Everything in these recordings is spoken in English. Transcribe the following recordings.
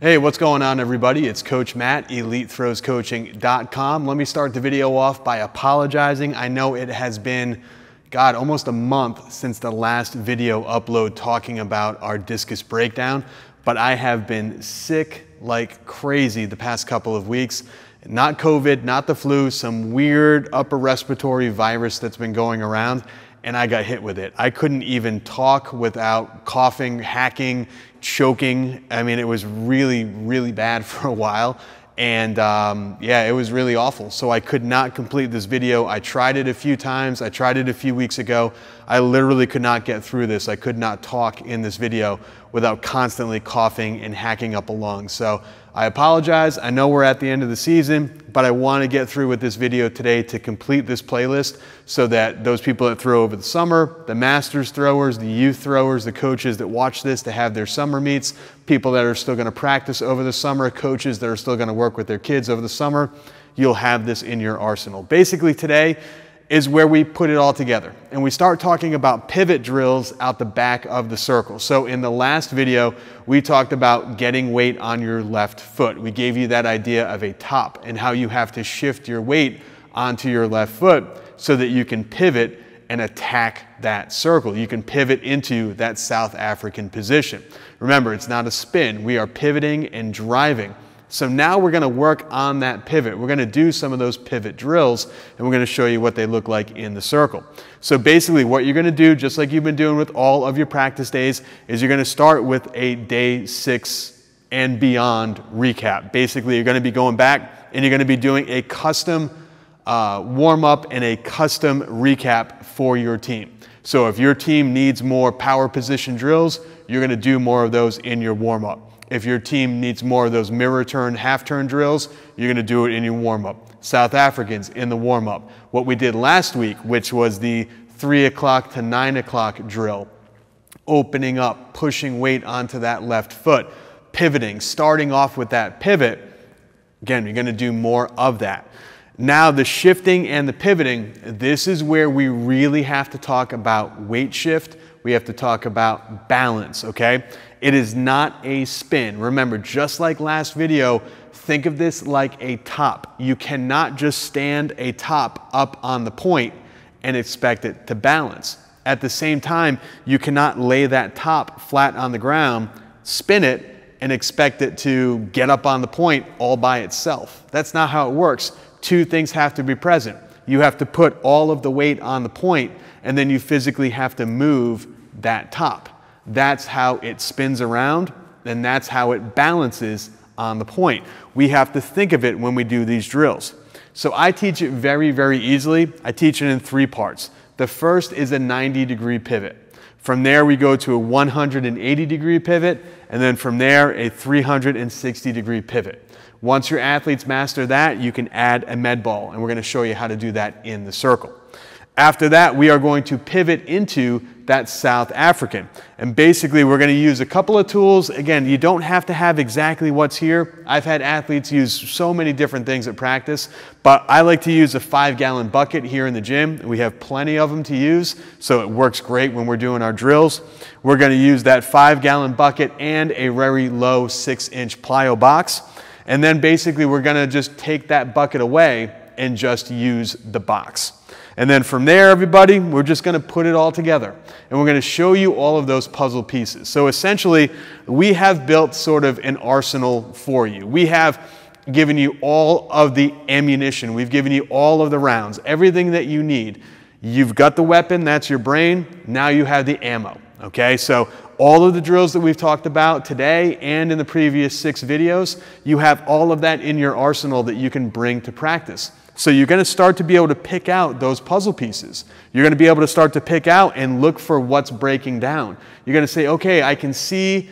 Hey, what's going on everybody? It's Coach Matt, EliteThrowsCoaching.com. Let me start the video off by apologizing. I know it has been, God, almost a month since the last video upload talking about our discus breakdown, but I have been sick like crazy the past couple of weeks. Not COVID, not the flu, some weird upper respiratory virus that's been going around and I got hit with it. I couldn't even talk without coughing, hacking, choking. I mean, it was really, really bad for a while. And um, yeah, it was really awful. So I could not complete this video. I tried it a few times. I tried it a few weeks ago. I literally could not get through this. I could not talk in this video without constantly coughing and hacking up a lung. So I apologize. I know we're at the end of the season, but I want to get through with this video today to complete this playlist so that those people that throw over the summer, the masters throwers, the youth throwers, the coaches that watch this to have their summer meets, people that are still going to practice over the summer, coaches that are still going to work with their kids over the summer, you'll have this in your arsenal. Basically today, is where we put it all together. And we start talking about pivot drills out the back of the circle. So in the last video, we talked about getting weight on your left foot. We gave you that idea of a top and how you have to shift your weight onto your left foot so that you can pivot and attack that circle. You can pivot into that South African position. Remember, it's not a spin. We are pivoting and driving. So now we're gonna work on that pivot. We're gonna do some of those pivot drills and we're gonna show you what they look like in the circle. So basically what you're gonna do, just like you've been doing with all of your practice days, is you're gonna start with a day six and beyond recap. Basically, you're gonna be going back and you're gonna be doing a custom uh, warm up and a custom recap for your team. So if your team needs more power position drills, you're gonna do more of those in your warm up. If your team needs more of those mirror turn, half turn drills, you're gonna do it in your warm up. South Africans in the warm up. What we did last week, which was the three o'clock to nine o'clock drill, opening up, pushing weight onto that left foot, pivoting, starting off with that pivot. Again, you're gonna do more of that. Now, the shifting and the pivoting, this is where we really have to talk about weight shift. We have to talk about balance, okay? It is not a spin. Remember, just like last video, think of this like a top. You cannot just stand a top up on the point and expect it to balance. At the same time, you cannot lay that top flat on the ground, spin it, and expect it to get up on the point all by itself. That's not how it works. Two things have to be present. You have to put all of the weight on the point, and then you physically have to move that top. That's how it spins around and that's how it balances on the point. We have to think of it when we do these drills. So I teach it very, very easily. I teach it in three parts. The first is a 90 degree pivot. From there, we go to a 180 degree pivot, and then from there, a 360 degree pivot. Once your athletes master that, you can add a med ball, and we're gonna show you how to do that in the circle. After that, we are going to pivot into that South African. And basically, we're going to use a couple of tools. Again, you don't have to have exactly what's here. I've had athletes use so many different things at practice, but I like to use a five gallon bucket here in the gym. We have plenty of them to use, so it works great when we're doing our drills. We're going to use that five gallon bucket and a very low six inch plyo box. And then basically, we're going to just take that bucket away and just use the box. And then from there, everybody, we're just going to put it all together. And we're going to show you all of those puzzle pieces. So essentially, we have built sort of an arsenal for you. We have given you all of the ammunition. We've given you all of the rounds, everything that you need. You've got the weapon, that's your brain. Now you have the ammo. Okay, so all of the drills that we've talked about today and in the previous six videos, you have all of that in your arsenal that you can bring to practice. So you're going to start to be able to pick out those puzzle pieces. You're going to be able to start to pick out and look for what's breaking down. You're going to say, okay, I can see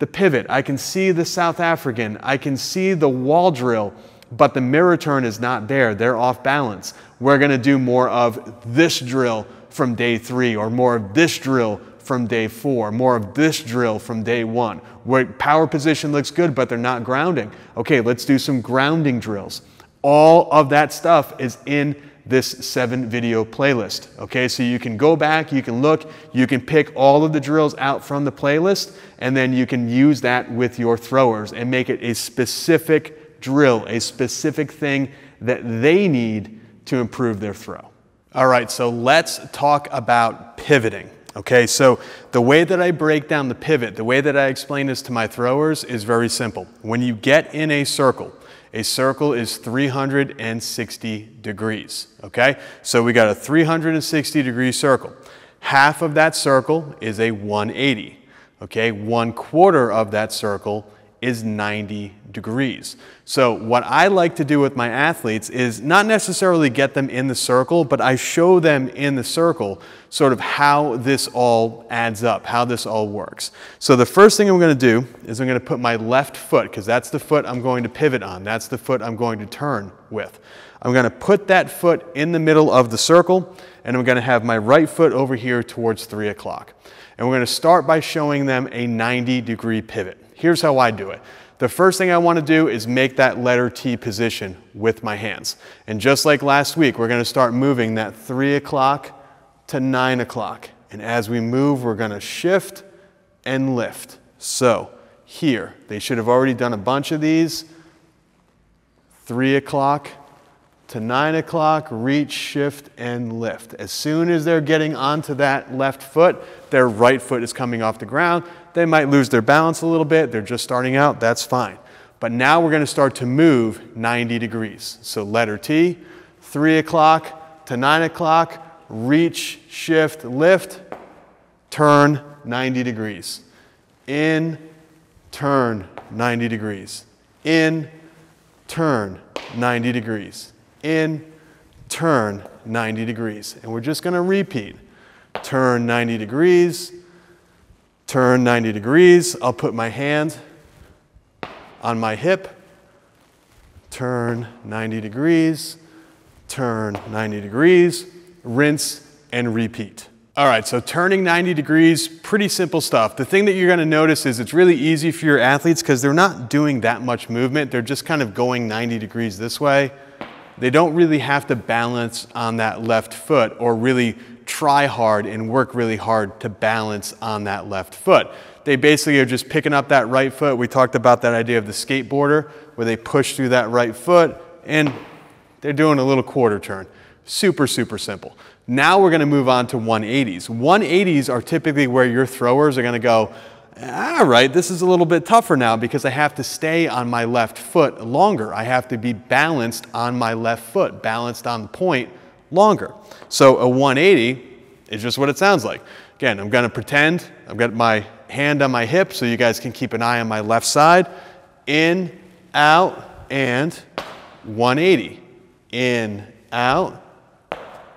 the pivot. I can see the South African. I can see the wall drill, but the mirror turn is not there. They're off balance. We're going to do more of this drill from day three or more of this drill from day four, more of this drill from day one. Where power position looks good, but they're not grounding. Okay, let's do some grounding drills. All of that stuff is in this seven video playlist. Okay, so you can go back, you can look, you can pick all of the drills out from the playlist, and then you can use that with your throwers and make it a specific drill, a specific thing that they need to improve their throw. All right, so let's talk about pivoting. Okay, so the way that I break down the pivot, the way that I explain this to my throwers is very simple. When you get in a circle, a circle is 360 degrees, okay? So we got a 360 degree circle. Half of that circle is a 180, okay? One quarter of that circle is 90 degrees. So what I like to do with my athletes is not necessarily get them in the circle, but I show them in the circle sort of how this all adds up, how this all works. So the first thing I'm gonna do is I'm gonna put my left foot, because that's the foot I'm going to pivot on. That's the foot I'm going to turn with. I'm gonna put that foot in the middle of the circle, and I'm gonna have my right foot over here towards three o'clock. And we're gonna start by showing them a 90 degree pivot. Here's how I do it. The first thing I want to do is make that letter T position with my hands. And just like last week, we're going to start moving that 3 o'clock to 9 o'clock. And as we move, we're going to shift and lift. So here, they should have already done a bunch of these. 3 o'clock to 9 o'clock, reach, shift, and lift. As soon as they're getting onto that left foot, their right foot is coming off the ground. They might lose their balance a little bit. They're just starting out. That's fine. But now we're going to start to move 90 degrees. So letter T, 3 o'clock to 9 o'clock, reach, shift, lift, turn 90 degrees. In, turn 90 degrees. In, turn 90 degrees. In, turn 90 degrees. And we're just going to repeat. Turn 90 degrees, turn 90 degrees. I'll put my hand on my hip, turn 90 degrees, turn 90 degrees, rinse and repeat. All right, so turning 90 degrees, pretty simple stuff. The thing that you're gonna notice is it's really easy for your athletes because they're not doing that much movement. They're just kind of going 90 degrees this way. They don't really have to balance on that left foot or really try hard and work really hard to balance on that left foot. They basically are just picking up that right foot. We talked about that idea of the skateboarder where they push through that right foot and they're doing a little quarter turn. Super, super simple. Now we're gonna move on to 180s. 180s are typically where your throwers are gonna go, all right, this is a little bit tougher now because I have to stay on my left foot longer. I have to be balanced on my left foot, balanced on the point longer. So a 180 is just what it sounds like. Again, I'm gonna pretend I've got my hand on my hip so you guys can keep an eye on my left side. In, out, and 180. In, out,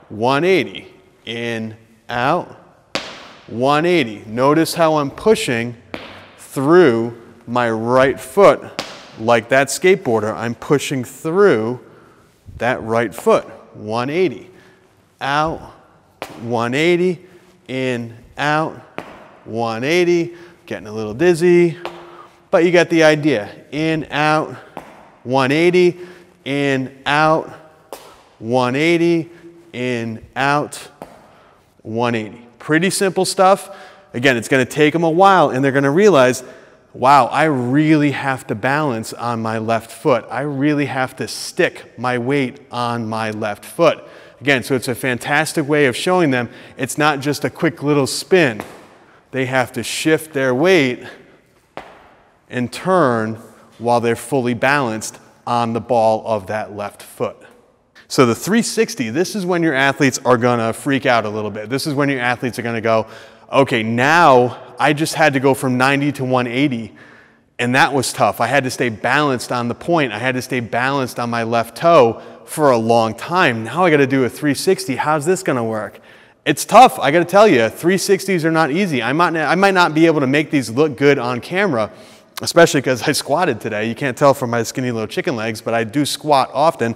180. In, out, 180. Notice how I'm pushing through my right foot like that skateboarder. I'm pushing through that right foot. 180. Out, 180. In, out, 180. Getting a little dizzy, but you get the idea. In, out, 180. In, out, 180. In, out, 180. Pretty simple stuff. Again, it's going to take them a while and they're going to realize, wow, I really have to balance on my left foot. I really have to stick my weight on my left foot. Again, so it's a fantastic way of showing them it's not just a quick little spin. They have to shift their weight and turn while they're fully balanced on the ball of that left foot. So the 360, this is when your athletes are gonna freak out a little bit. This is when your athletes are gonna go, okay, now I just had to go from 90 to 180 and that was tough. I had to stay balanced on the point. I had to stay balanced on my left toe for a long time. Now I gotta do a 360. How's this gonna work? It's tough, I gotta tell you. 360s are not easy. I might, I might not be able to make these look good on camera, especially because I squatted today. You can't tell from my skinny little chicken legs, but I do squat often.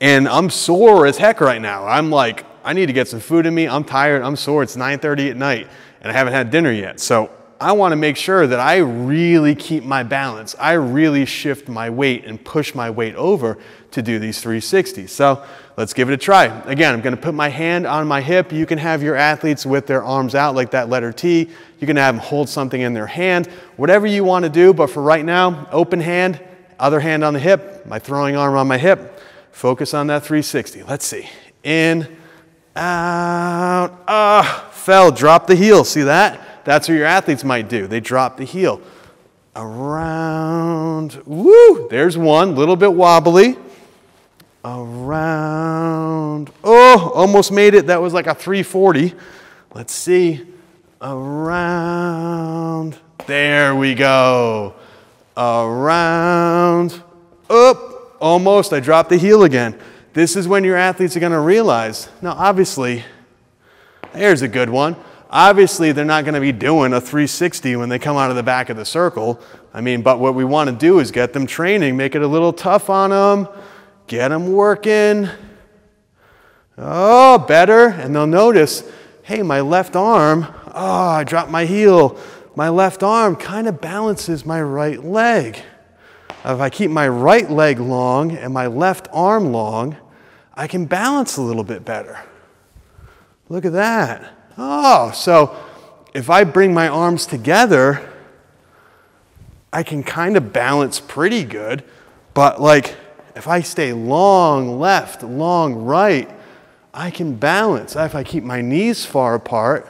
And I'm sore as heck right now. I'm like, I need to get some food in me. I'm tired. I'm sore. It's 9.30 at night and I haven't had dinner yet. So I want to make sure that I really keep my balance. I really shift my weight and push my weight over to do these 360s. So let's give it a try. Again, I'm going to put my hand on my hip. You can have your athletes with their arms out like that letter T. You can have them hold something in their hand, whatever you want to do. But for right now, open hand, other hand on the hip, my throwing arm on my hip. Focus on that 360. Let's see. In, out, ah, fell, drop the heel. See that? That's what your athletes might do. They drop the heel. Around, woo, there's one, little bit wobbly. Around, oh, almost made it. That was like a 340. Let's see. Around, there we go. Around, up, almost. I dropped the heel again. This is when your athletes are going to realize. Now, obviously, there's a good one. Obviously, they're not going to be doing a 360 when they come out of the back of the circle. I mean, but what we want to do is get them training, make it a little tough on them, get them working. Oh, better. And they'll notice, hey, my left arm, oh, I dropped my heel. My left arm kind of balances my right leg. If I keep my right leg long and my left arm long, I can balance a little bit better. Look at that. Oh, so if I bring my arms together, I can kind of balance pretty good. But like if I stay long left, long right, I can balance. If I keep my knees far apart,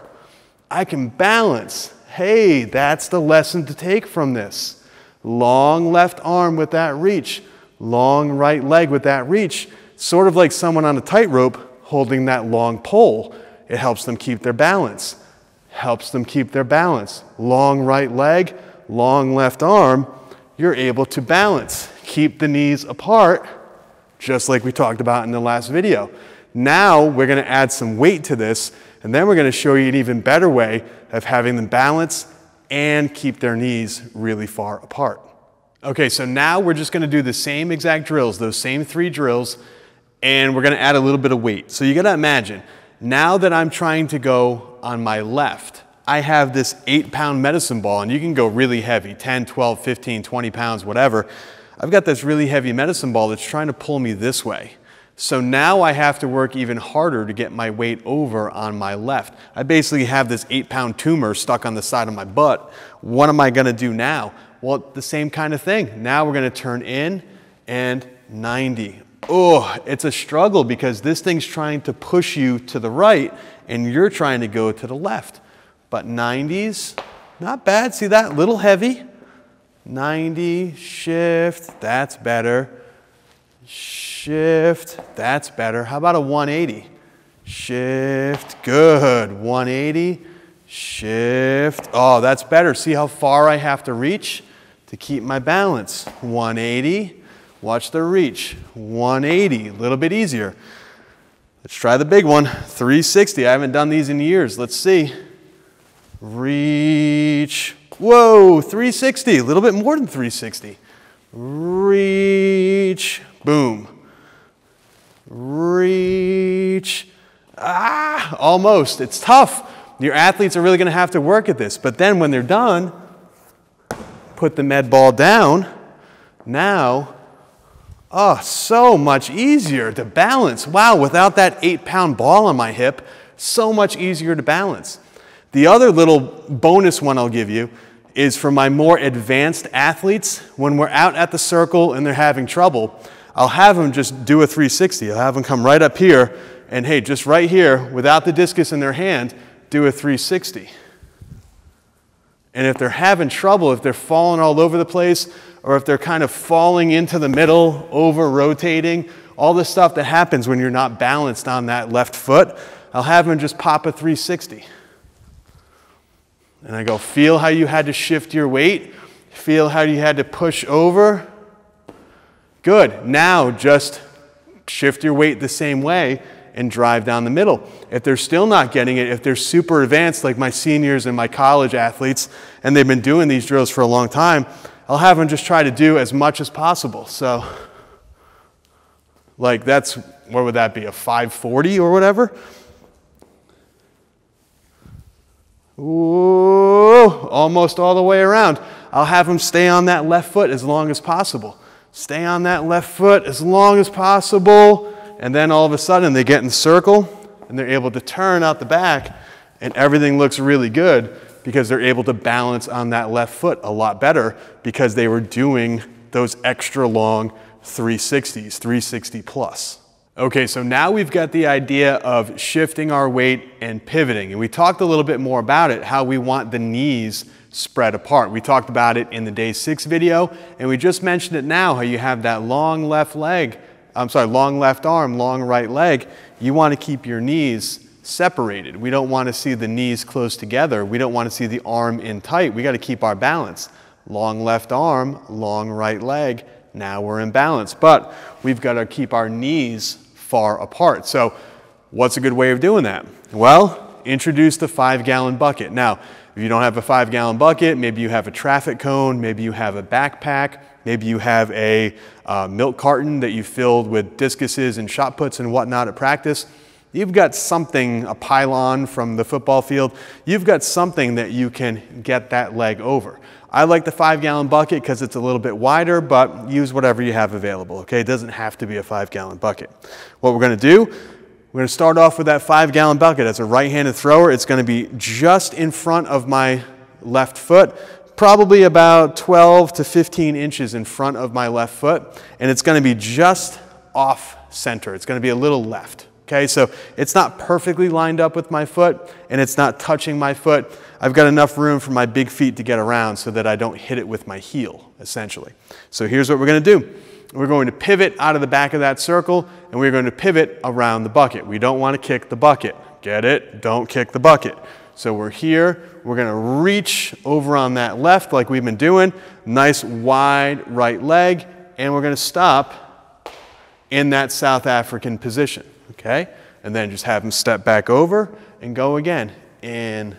I can balance. Hey, that's the lesson to take from this. Long left arm with that reach, long right leg with that reach, sort of like someone on a tightrope holding that long pole. It helps them keep their balance. Helps them keep their balance. Long right leg, long left arm, you're able to balance. Keep the knees apart, just like we talked about in the last video. Now we're going to add some weight to this, and then we're going to show you an even better way of having them balance and keep their knees really far apart. Okay, so now we're just going to do the same exact drills, those same three drills, and we're going to add a little bit of weight. So you got to imagine now that I'm trying to go on my left, I have this eight pound medicine ball and you can go really heavy, 10, 12, 15, 20 pounds, whatever. I've got this really heavy medicine ball that's trying to pull me this way. So now I have to work even harder to get my weight over on my left. I basically have this eight pound tumor stuck on the side of my butt. What am I gonna do now? Well, the same kind of thing. Now we're gonna turn in and 90 oh, it's a struggle because this thing's trying to push you to the right and you're trying to go to the left. But 90s, not bad. See that? Little heavy. 90, shift, that's better. Shift, that's better. How about a 180? Shift, good. 180, shift. Oh, that's better. See how far I have to reach to keep my balance. 180, Watch the reach. 180, a little bit easier. Let's try the big one. 360. I haven't done these in years. Let's see. Reach. Whoa, 360. A little bit more than 360. Reach. Boom. Reach. Ah, almost. It's tough. Your athletes are really going to have to work at this. But then when they're done, put the med ball down. Now, Oh, so much easier to balance. Wow, without that eight pound ball on my hip, so much easier to balance. The other little bonus one I'll give you is for my more advanced athletes. When we're out at the circle and they're having trouble, I'll have them just do a 360. I'll have them come right up here and hey, just right here, without the discus in their hand, do a 360. And if they're having trouble, if they're falling all over the place, or if they're kind of falling into the middle, over rotating, all the stuff that happens when you're not balanced on that left foot, I'll have them just pop a 360. And I go, feel how you had to shift your weight, feel how you had to push over. Good. Now just shift your weight the same way and drive down the middle. If they're still not getting it, if they're super advanced like my seniors and my college athletes, and they've been doing these drills for a long time, I'll have them just try to do as much as possible. So, like, that's what would that be, a 540 or whatever? Ooh, almost all the way around. I'll have them stay on that left foot as long as possible. Stay on that left foot as long as possible. And then all of a sudden they get in the circle and they're able to turn out the back and everything looks really good because they're able to balance on that left foot a lot better because they were doing those extra long 360s, 360 plus. Okay, so now we've got the idea of shifting our weight and pivoting. And we talked a little bit more about it, how we want the knees spread apart. We talked about it in the day six video, and we just mentioned it now, how you have that long left leg, I'm sorry, long left arm, long right leg. You want to keep your knees separated. We don't want to see the knees close together. We don't want to see the arm in tight. We got to keep our balance. Long left arm, long right leg. Now we're in balance. But we've got to keep our knees far apart. So what's a good way of doing that? Well, introduce the five gallon bucket. Now, if you don't have a five gallon bucket, maybe you have a traffic cone, maybe you have a backpack, maybe you have a uh, milk carton that you filled with discuses and shot puts and whatnot at practice. You've got something, a pylon from the football field, you've got something that you can get that leg over. I like the five gallon bucket because it's a little bit wider, but use whatever you have available, okay? It doesn't have to be a five gallon bucket. What we're gonna do, we're gonna start off with that five gallon bucket. As a right-handed thrower, it's gonna be just in front of my left foot, probably about 12 to 15 inches in front of my left foot, and it's gonna be just off center. It's gonna be a little left. Okay, so it's not perfectly lined up with my foot and it's not touching my foot. I've got enough room for my big feet to get around so that I don't hit it with my heel, essentially. So here's what we're going to do. We're going to pivot out of the back of that circle and we're going to pivot around the bucket. We don't want to kick the bucket. Get it? Don't kick the bucket. So we're here, we're going to reach over on that left like we've been doing, nice wide right leg, and we're going to stop in that South African position okay? And then just have them step back over and go again. In,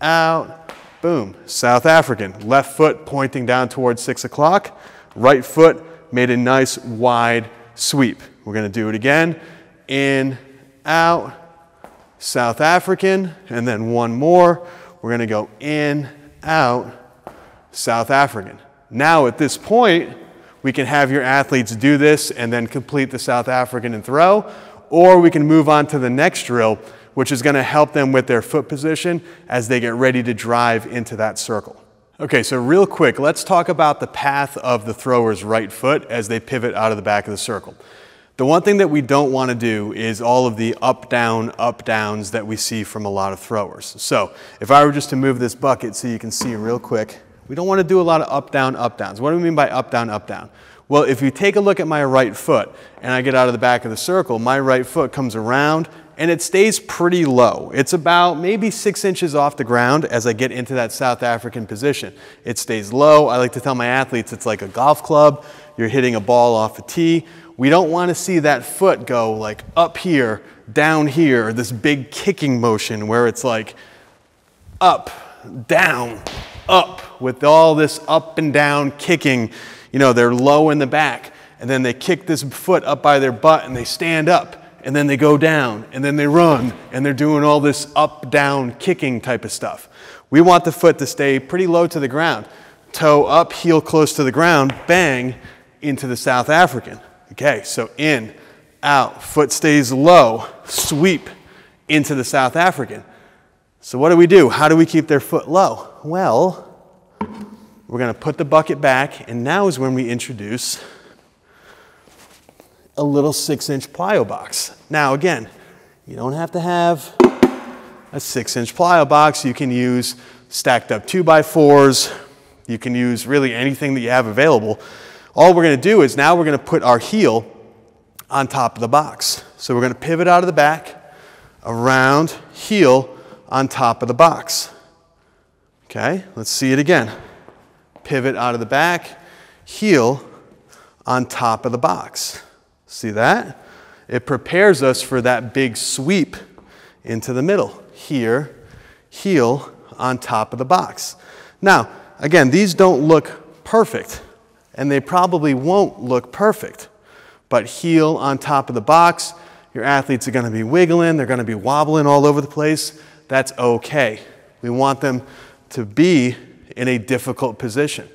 out, boom. South African. Left foot pointing down towards six o'clock. Right foot made a nice wide sweep. We're gonna do it again. In, out, South African, and then one more. We're gonna go in, out, South African. Now at this point, we can have your athletes do this and then complete the South African and throw, or we can move on to the next drill, which is gonna help them with their foot position as they get ready to drive into that circle. Okay, so real quick, let's talk about the path of the thrower's right foot as they pivot out of the back of the circle. The one thing that we don't want to do is all of the up, down, up, downs that we see from a lot of throwers. So if I were just to move this bucket so you can see real quick, we don't want to do a lot of up, down, up, downs. What do we mean by up, down, up, down? Well, if you take a look at my right foot and I get out of the back of the circle, my right foot comes around and it stays pretty low. It's about maybe six inches off the ground as I get into that South African position. It stays low. I like to tell my athletes it's like a golf club. You're hitting a ball off a tee. We don't want to see that foot go like up here, down here, this big kicking motion where it's like up, down, up with all this up and down kicking you know, they're low in the back, and then they kick this foot up by their butt and they stand up, and then they go down, and then they run, and they're doing all this up, down, kicking type of stuff. We want the foot to stay pretty low to the ground. Toe up, heel close to the ground, bang into the South African. Okay, so in, out, foot stays low, sweep into the South African. So what do we do? How do we keep their foot low? Well, we're going to put the bucket back, and now is when we introduce a little six inch plyo box. Now, again, you don't have to have a six inch plyo box. You can use stacked up two by fours. You can use really anything that you have available. All we're going to do is now we're going to put our heel on top of the box. So we're going to pivot out of the back, around, heel on top of the box. Okay, let's see it again pivot out of the back, heel on top of the box. See that? It prepares us for that big sweep into the middle. Here, heel on top of the box. Now, again, these don't look perfect, and they probably won't look perfect. But heel on top of the box, your athletes are going to be wiggling, they're going to be wobbling all over the place. That's okay. We want them to be in a difficult position.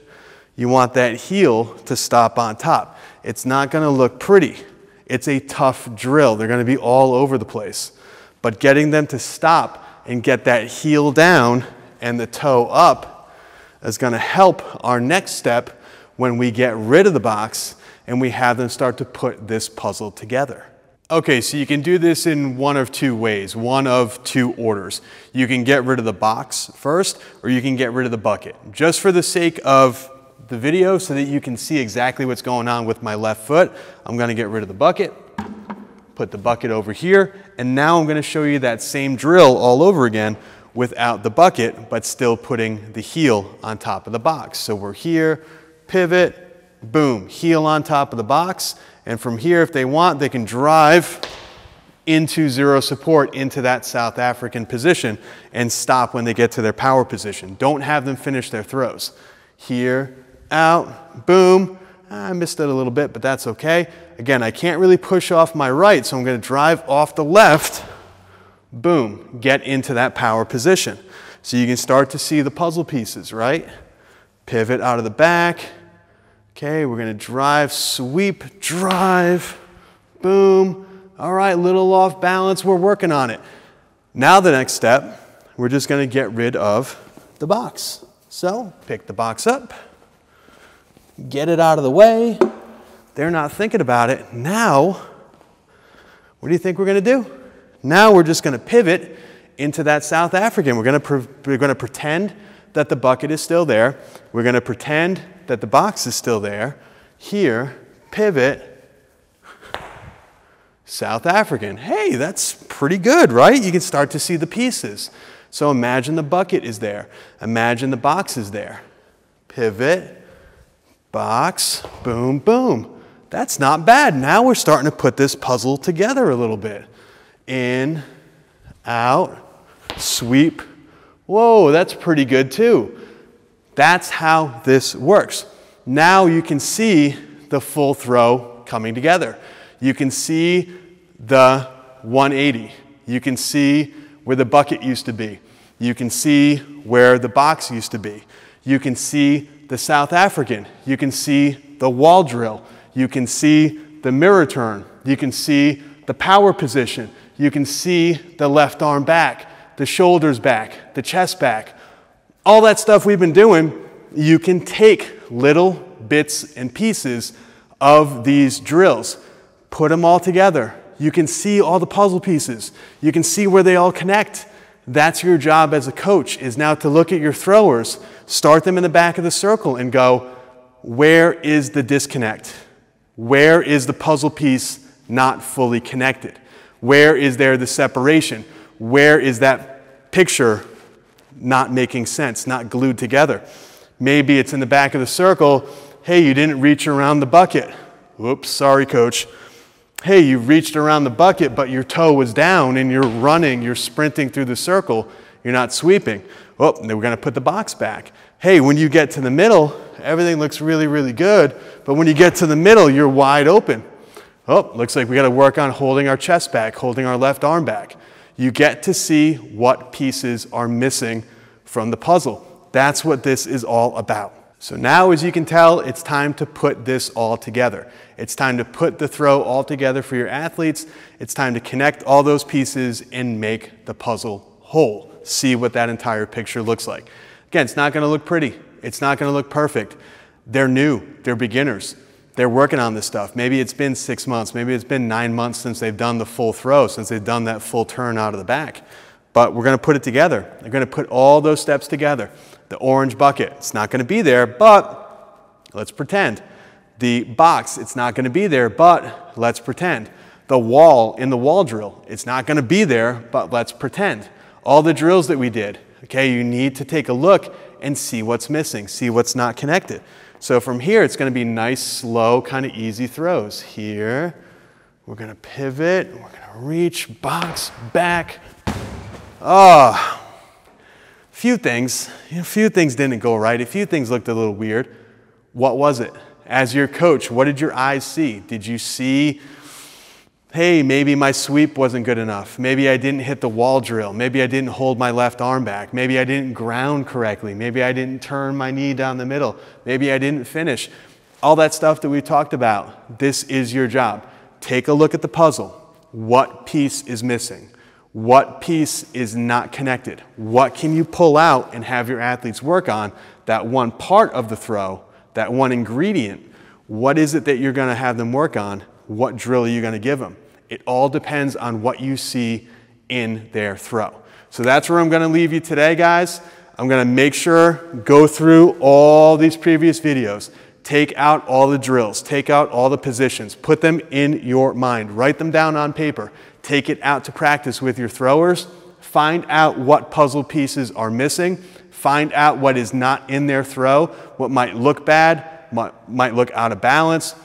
You want that heel to stop on top. It's not going to look pretty. It's a tough drill. They're going to be all over the place. But getting them to stop and get that heel down and the toe up is going to help our next step when we get rid of the box and we have them start to put this puzzle together. Okay, so you can do this in one of two ways, one of two orders. You can get rid of the box first, or you can get rid of the bucket. Just for the sake of the video so that you can see exactly what's going on with my left foot, I'm gonna get rid of the bucket, put the bucket over here, and now I'm gonna show you that same drill all over again without the bucket, but still putting the heel on top of the box. So we're here, pivot, boom, heel on top of the box, and from here, if they want, they can drive into zero support into that South African position and stop when they get to their power position. Don't have them finish their throws. Here, out, boom. I missed it a little bit, but that's okay. Again, I can't really push off my right, so I'm going to drive off the left. Boom, get into that power position. So you can start to see the puzzle pieces, right? Pivot out of the back, Okay, we're gonna drive, sweep, drive, boom. All right, little off balance, we're working on it. Now the next step, we're just gonna get rid of the box. So pick the box up, get it out of the way. They're not thinking about it. Now, what do you think we're gonna do? Now we're just gonna pivot into that South African. We're gonna, we're gonna pretend that the bucket is still there. We're gonna pretend that the box is still there. Here, pivot, South African. Hey, that's pretty good, right? You can start to see the pieces. So imagine the bucket is there. Imagine the box is there. Pivot, box, boom, boom. That's not bad. Now we're starting to put this puzzle together a little bit. In, out, sweep. Whoa, that's pretty good too. That's how this works. Now you can see the full throw coming together. You can see the 180. You can see where the bucket used to be. You can see where the box used to be. You can see the South African. You can see the wall drill. You can see the mirror turn. You can see the power position. You can see the left arm back, the shoulders back, the chest back, all that stuff we've been doing, you can take little bits and pieces of these drills, put them all together. You can see all the puzzle pieces. You can see where they all connect. That's your job as a coach is now to look at your throwers, start them in the back of the circle and go, where is the disconnect? Where is the puzzle piece not fully connected? Where is there the separation? Where is that picture not making sense, not glued together. Maybe it's in the back of the circle. Hey, you didn't reach around the bucket. Whoops, sorry, coach. Hey, you reached around the bucket, but your toe was down and you're running, you're sprinting through the circle, you're not sweeping. Oh, then we're going to put the box back. Hey, when you get to the middle, everything looks really, really good, but when you get to the middle, you're wide open. Oh, looks like we got to work on holding our chest back, holding our left arm back you get to see what pieces are missing from the puzzle. That's what this is all about. So now, as you can tell, it's time to put this all together. It's time to put the throw all together for your athletes. It's time to connect all those pieces and make the puzzle whole. See what that entire picture looks like. Again, it's not going to look pretty. It's not going to look perfect. They're new. They're beginners they're working on this stuff. Maybe it's been six months, maybe it's been nine months since they've done the full throw, since they've done that full turn out of the back. But we're going to put it together. They're going to put all those steps together. The orange bucket, it's not going to be there, but let's pretend. The box, it's not going to be there, but let's pretend. The wall in the wall drill, it's not going to be there, but let's pretend. All the drills that we did, okay, you need to take a look and see what's missing, see what's not connected. So from here, it's going to be nice, slow, kind of easy throws. Here, we're going to pivot, we're going to reach, box, back. Ah, oh, few things, a few things didn't go right. A few things looked a little weird. What was it? As your coach, what did your eyes see? Did you see hey, maybe my sweep wasn't good enough. Maybe I didn't hit the wall drill. Maybe I didn't hold my left arm back. Maybe I didn't ground correctly. Maybe I didn't turn my knee down the middle. Maybe I didn't finish. All that stuff that we talked about, this is your job. Take a look at the puzzle. What piece is missing? What piece is not connected? What can you pull out and have your athletes work on? That one part of the throw, that one ingredient. What is it that you're going to have them work on? What drill are you going to give them? It all depends on what you see in their throw. So that's where I'm going to leave you today, guys. I'm going to make sure, go through all these previous videos. Take out all the drills, take out all the positions, put them in your mind, write them down on paper. Take it out to practice with your throwers. Find out what puzzle pieces are missing. Find out what is not in their throw, what might look bad, might, might look out of balance.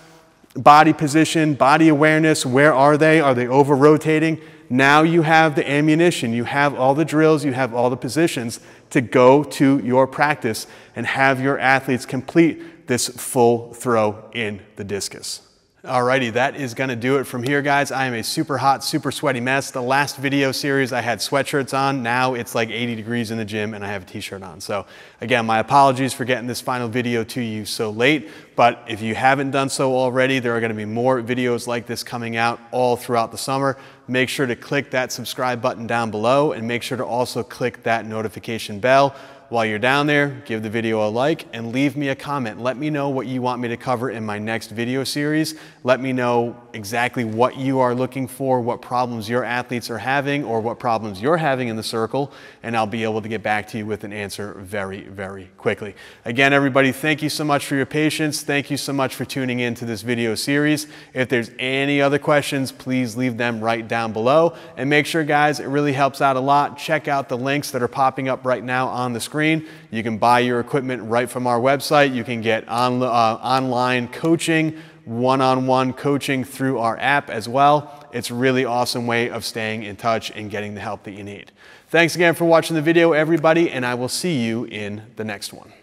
Body position, body awareness, where are they? Are they over rotating? Now you have the ammunition, you have all the drills, you have all the positions to go to your practice and have your athletes complete this full throw in the discus. Alrighty, that is gonna do it from here, guys. I am a super hot, super sweaty mess. The last video series, I had sweatshirts on. Now it's like 80 degrees in the gym and I have a t-shirt on. So again, my apologies for getting this final video to you so late, but if you haven't done so already, there are gonna be more videos like this coming out all throughout the summer. Make sure to click that subscribe button down below and make sure to also click that notification bell while you're down there, give the video a like and leave me a comment. Let me know what you want me to cover in my next video series. Let me know exactly what you are looking for, what problems your athletes are having, or what problems you're having in the circle, and I'll be able to get back to you with an answer very, very quickly. Again, everybody, thank you so much for your patience. Thank you so much for tuning in to this video series. If there's any other questions, please leave them right down below. And make sure, guys, it really helps out a lot. Check out the links that are popping up right now on the screen screen. You can buy your equipment right from our website. You can get on, uh, online coaching, one-on-one -on -one coaching through our app as well. It's a really awesome way of staying in touch and getting the help that you need. Thanks again for watching the video, everybody, and I will see you in the next one.